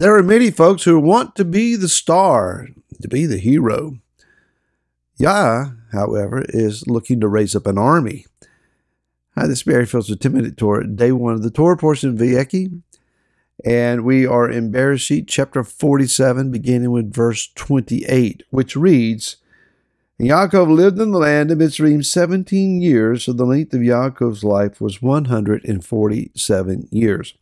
There are many folks who want to be the star, to be the hero. Yah, however, is looking to raise up an army. Hi, this is Barry Phillips with 10 Minute Torah, day one of the Torah portion of V'yechi. And we are in Bereshit chapter 47, beginning with verse 28, which reads, Yaakov lived in the land of Mitzrayim 17 years, so the length of Yaakov's life was 147 years.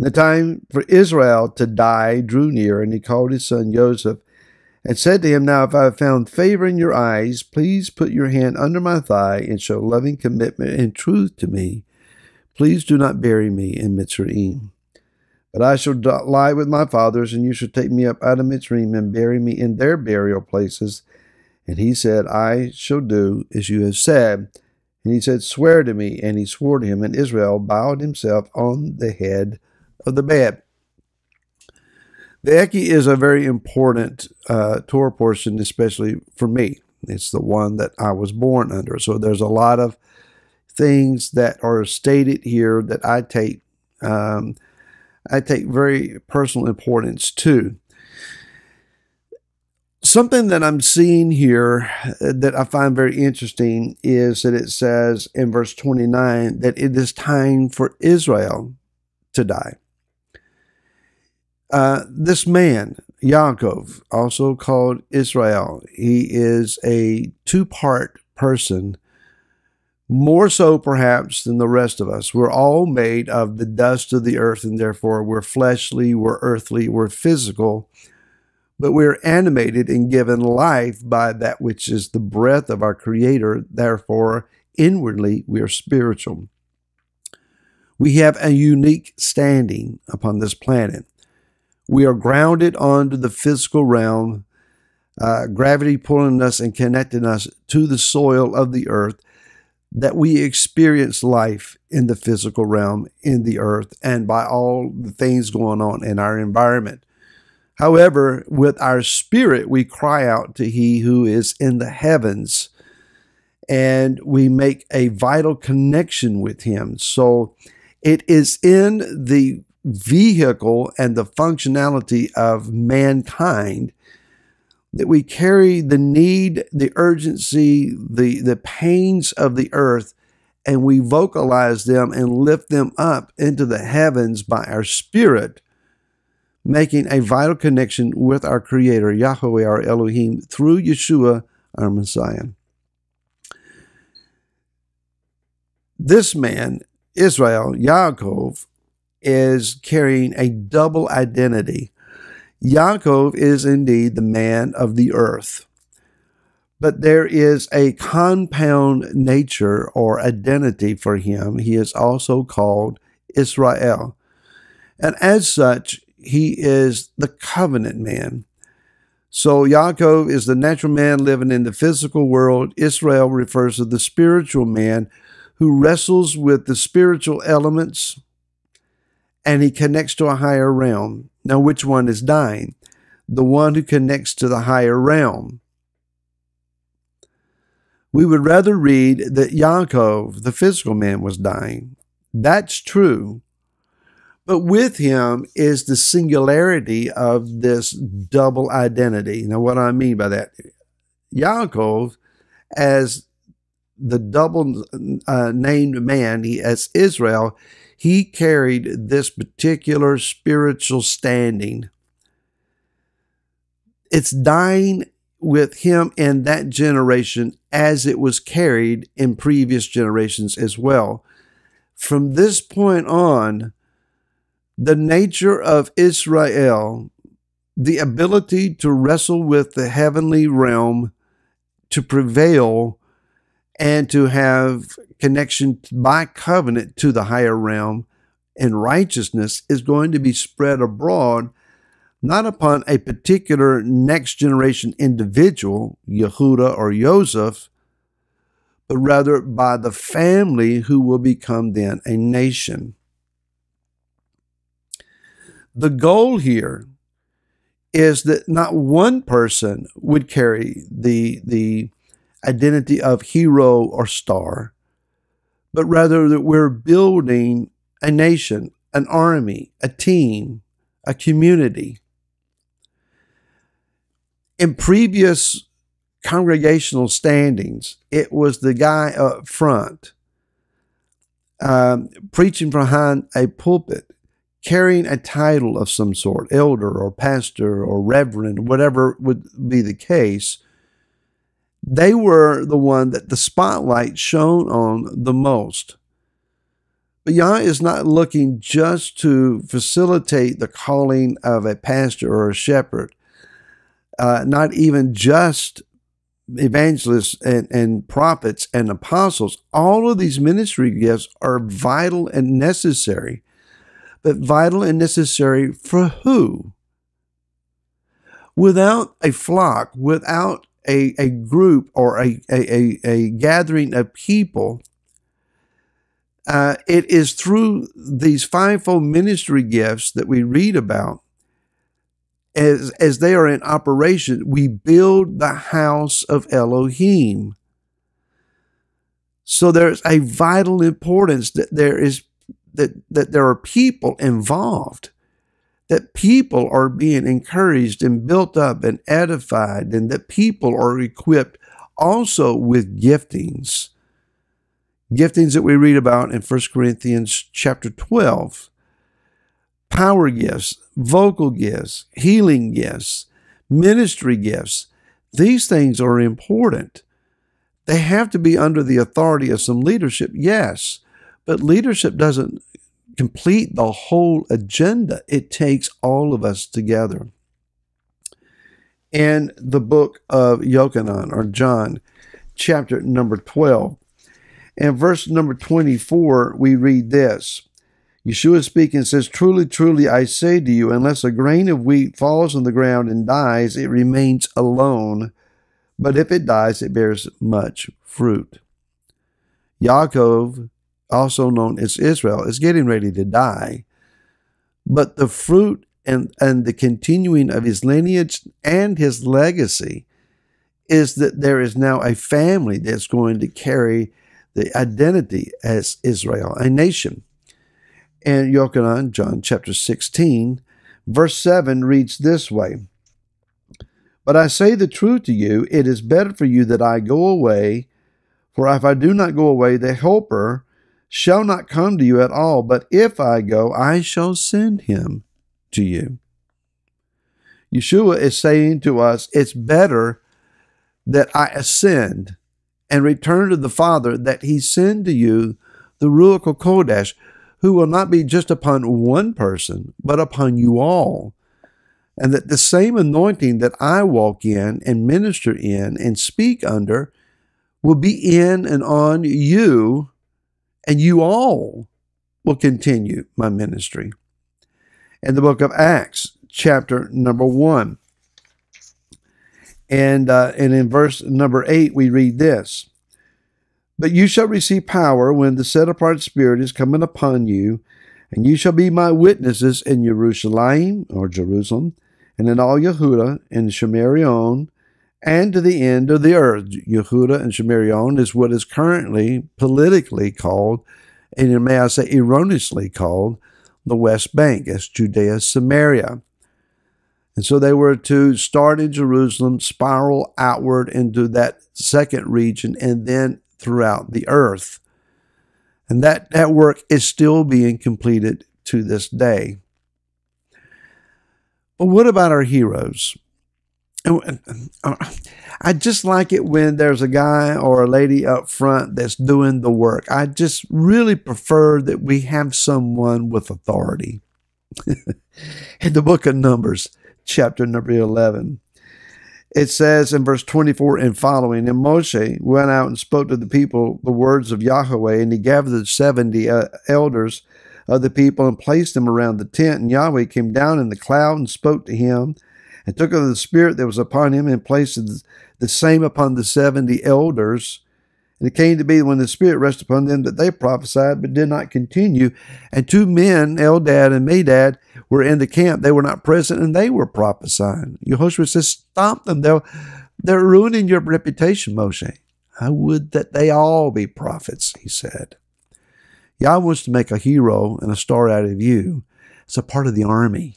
And the time for Israel to die drew near, and he called his son Joseph and said to him, Now, if I have found favor in your eyes, please put your hand under my thigh and show loving commitment and truth to me. Please do not bury me in Mitzrayim. But I shall lie with my fathers, and you shall take me up out of Mitzrayim and bury me in their burial places. And he said, I shall do as you have said. And he said, Swear to me. And he swore to him, and Israel bowed himself on the head of the bed. V'yechi is a very important uh, Torah portion, especially for me. It's the one that I was born under. So there's a lot of things that are stated here that I take um, I take very personal importance to. Something that I'm seeing here uh, that I find very interesting is that it says in verse 29 that it is time for Israel to die. Uh, this man, Yaakov, also called Israel, he is a two part person, more so perhaps than the rest of us. We're all made of the dust of the earth, and therefore we're fleshly, we're earthly, we're physical, but we're animated and given life by that which is the breath of our Creator. Therefore, inwardly, we are spiritual. We have a unique standing upon this planet. We are grounded onto the physical realm, uh, gravity pulling us and connecting us to the soil of the earth, that we experience life in the physical realm, in the earth, and by all the things going on in our environment. However, with our spirit, we cry out to He who is in the heavens and we make a vital connection with Him. So it is in the vehicle and the functionality of mankind that we carry the need, the urgency, the, the pains of the earth, and we vocalize them and lift them up into the heavens by our spirit, making a vital connection with our Creator, Yahweh, our Elohim, through Yeshua, our Messiah. This man, Israel, Yaakov, is carrying a double identity. Yaakov is indeed the man of the earth, but there is a compound nature or identity for him. He is also called Israel. And as such, he is the covenant man. So Yaakov is the natural man living in the physical world. Israel refers to the spiritual man who wrestles with the spiritual elements and he connects to a higher realm. Now, which one is dying? The one who connects to the higher realm. We would rather read that Yaakov, the physical man, was dying. That's true. But with him is the singularity of this double identity. Now, what I mean by that? Yaakov, as the double uh, named man, he, as Israel, he carried this particular spiritual standing. It's dying with him in that generation as it was carried in previous generations as well. From this point on, the nature of Israel, the ability to wrestle with the heavenly realm, to prevail, and to have connection by covenant to the higher realm and righteousness is going to be spread abroad, not upon a particular next generation individual, Yehuda or Joseph, but rather by the family who will become then a nation. The goal here is that not one person would carry the, the identity of hero or star, but rather that we're building a nation, an army, a team, a community. In previous congregational standings, it was the guy up front um, preaching behind a pulpit, carrying a title of some sort, elder or pastor or reverend, whatever would be the case. They were the one that the spotlight shone on the most. But Yah is not looking just to facilitate the calling of a pastor or a shepherd, uh, not even just evangelists and, and prophets and apostles. All of these ministry gifts are vital and necessary, but vital and necessary for who? Without a flock, without a, a group or a, a, a, gathering of people, uh, it is through these fivefold ministry gifts that we read about. As, as they are in operation, we build the house of Elohim. So there's a vital importance that there is that, that there are people involved, that people are being encouraged and built up and edified, and that people are equipped also with giftings giftings that we read about in 1 Corinthians chapter 12 power gifts, vocal gifts, healing gifts, ministry gifts. These things are important. They have to be under the authority of some leadership, yes, but leadership doesn't complete the whole agenda. It takes all of us together. In the book of Yochanan or John, chapter number 12, And verse number 24, we read this. Yeshua speaking says, Truly, truly, I say to you, unless a grain of wheat falls on the ground and dies, it remains alone. But if it dies, it bears much fruit. Yaakov, also known as Israel, is getting ready to die. But the fruit and, and the continuing of his lineage and his legacy is that there is now a family that's going to carry the identity as Israel, a nation. And Yochanan, John chapter 16, verse 7 reads this way But I say the truth to you, it is better for you that I go away, for if I do not go away, the Helper shall not come to you at all, but if I go, I shall send him to you. Yeshua is saying to us, it's better that I ascend and return to the Father that he send to you the Ruach HaKodesh, who will not be just upon one person, but upon you all. And that the same anointing that I walk in and minister in and speak under will be in and on you, and you all will continue my ministry. In the book of Acts, chapter number one, and, uh, and in verse number eight, we read this But you shall receive power when the set apart Spirit is coming upon you, and you shall be my witnesses in Jerusalem, or Jerusalem, and in all Yehuda, and Shomeron, and to the end of the earth. Yehuda and Shomeron is what is currently politically called, and may I say erroneously called, the West Bank, as Judea Samaria. And so they were to start in Jerusalem, spiral outward into that second region, and then throughout the earth. And that, that work is still being completed to this day. But what about our heroes? I just like it when there's a guy or a lady up front that's doing the work. I just really prefer that we have someone with authority. In the book of Numbers, chapter number 11. It says in verse 24 and following, And Moshe went out and spoke to the people the words of Yahweh, and he gathered 70 uh, elders of the people and placed them around the tent. And Yahweh came down in the cloud and spoke to him, and took of the spirit that was upon him and placed the same upon the 70 elders. And it came to be when the Spirit rested upon them that they prophesied, but did not continue. And two men, Eldad and Medad, were in the camp. They were not present, and they were prophesying. Yehoshua says, Stop them. They're, they're ruining your reputation, Moshe. I would that they all be prophets, he said. Yah wants to make a hero and a star out of you. It's a part of the army.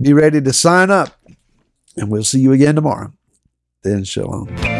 Be ready to sign up, and we'll see you again tomorrow. Then, shalom.